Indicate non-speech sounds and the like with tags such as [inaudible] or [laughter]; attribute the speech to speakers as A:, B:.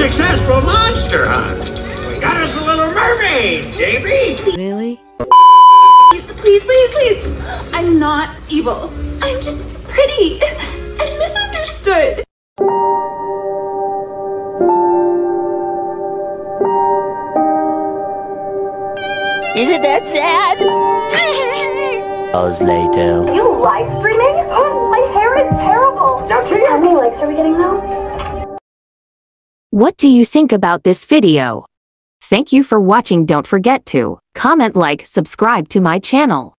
A: a successful monster hunt. We got us a little mermaid, Davy.
B: Really?
C: Please, please, please, please. I'm not evil. I'm just pretty and misunderstood.
B: Is it that sad? [laughs] Hours later.
D: You live streaming? Oh, my hair is terrible.
A: Now,
D: How many likes are we getting now?
E: What do you think about this video? Thank you for watching don't forget to comment like subscribe to my channel.